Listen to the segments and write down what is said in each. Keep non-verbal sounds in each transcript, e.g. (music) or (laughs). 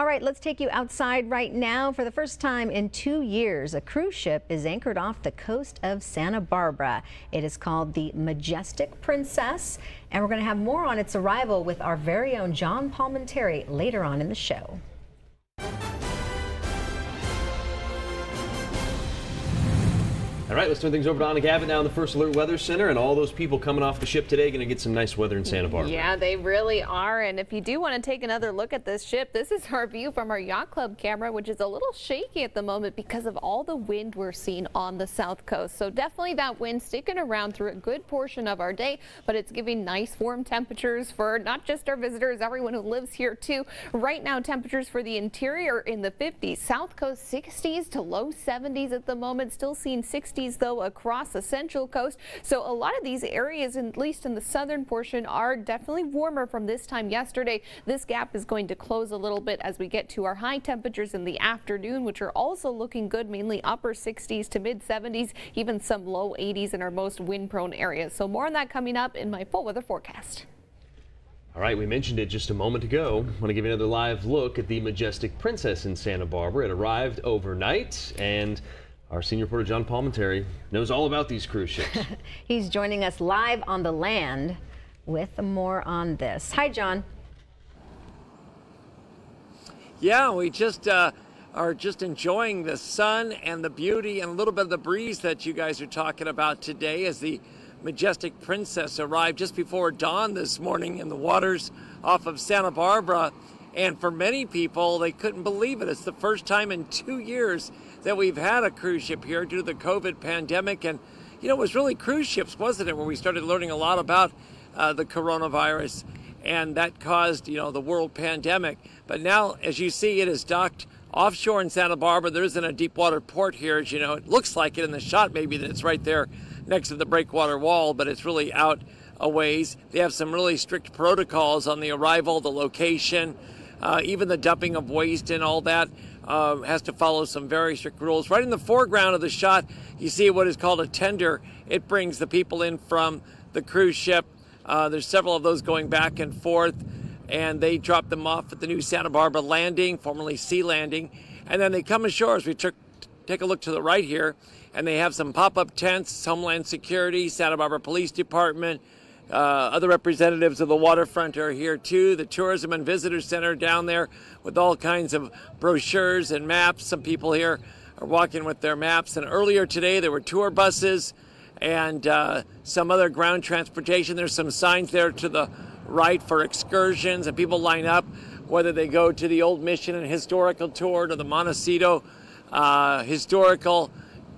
All right, let's take you outside right now. For the first time in two years, a cruise ship is anchored off the coast of Santa Barbara. It is called the Majestic Princess, and we're going to have more on its arrival with our very own John Palminteri later on in the show. All right, let's turn things over to Anna Gavitt now in the First Alert Weather Center. And all those people coming off the ship today going to get some nice weather in Santa Barbara. Yeah, they really are. And if you do want to take another look at this ship, this is our view from our Yacht Club camera, which is a little shaky at the moment because of all the wind we're seeing on the south coast. So definitely that wind sticking around through a good portion of our day, but it's giving nice warm temperatures for not just our visitors, everyone who lives here too. Right now, temperatures for the interior in the 50s, south coast 60s to low 70s at the moment, still seeing 60s 60s though across the central coast. So a lot of these areas, at least in the southern portion, are definitely warmer from this time yesterday. This gap is going to close a little bit as we get to our high temperatures in the afternoon, which are also looking good, mainly upper 60s to mid 70s, even some low 80s in our most wind prone areas. So more on that coming up in my full weather forecast. All right, we mentioned it just a moment ago. Want to give you another live look at the Majestic Princess in Santa Barbara. It arrived overnight and our senior reporter John Palminteri knows all about these cruise ships. (laughs) He's joining us live on the land with more on this. Hi, John. Yeah, we just uh, are just enjoying the sun and the beauty and a little bit of the breeze that you guys are talking about today as the Majestic Princess arrived just before dawn this morning in the waters off of Santa Barbara. And for many people, they couldn't believe it. It's the first time in two years that we've had a cruise ship here due to the COVID pandemic. And, you know, it was really cruise ships, wasn't it, when we started learning a lot about uh, the coronavirus. And that caused, you know, the world pandemic. But now, as you see, it is docked offshore in Santa Barbara. There isn't a deep water port here, as you know. It looks like it in the shot, maybe that it's right there next to the breakwater wall, but it's really out a ways. They have some really strict protocols on the arrival, the location, uh, even the dumping of waste and all that uh, has to follow some very strict rules. Right in the foreground of the shot, you see what is called a tender. It brings the people in from the cruise ship. Uh, there's several of those going back and forth, and they drop them off at the new Santa Barbara Landing, formerly Sea Landing, and then they come ashore. As we took, take a look to the right here, and they have some pop-up tents, Homeland Security, Santa Barbara Police Department, uh, other representatives of the waterfront are here too. The Tourism and Visitor Center down there with all kinds of brochures and maps. Some people here are walking with their maps. And earlier today, there were tour buses and uh, some other ground transportation. There's some signs there to the right for excursions, and people line up whether they go to the Old Mission and Historical Tour, to the Montecito uh, Historical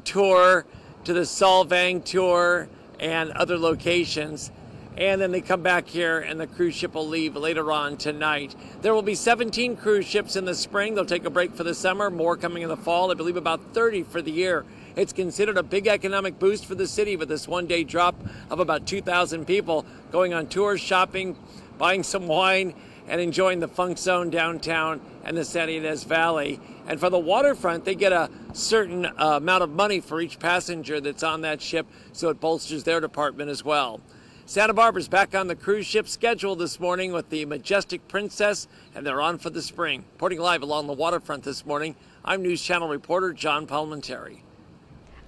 Tour, to the Solvang Tour, and other locations and then they come back here and the cruise ship will leave later on tonight. There will be 17 cruise ships in the spring. They'll take a break for the summer, more coming in the fall. I believe about 30 for the year. It's considered a big economic boost for the city with this one day drop of about 2,000 people going on tours, shopping, buying some wine, and enjoying the funk zone downtown and the Santa Ynez Valley. And for the waterfront, they get a certain uh, amount of money for each passenger that's on that ship, so it bolsters their department as well. Santa Barbara's back on the cruise ship schedule this morning with the Majestic Princess, and they're on for the spring. Reporting live along the waterfront this morning, I'm News Channel reporter John Palminteri.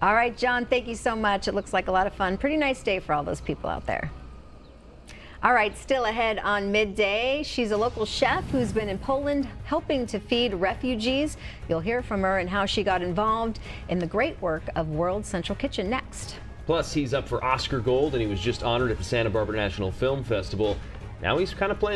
All right, John, thank you so much. It looks like a lot of fun. Pretty nice day for all those people out there. All right, still ahead on midday. She's a local chef who's been in Poland helping to feed refugees. You'll hear from her and how she got involved in the great work of World Central Kitchen next. Plus, he's up for Oscar Gold, and he was just honored at the Santa Barbara National Film Festival. Now he's kind of playing.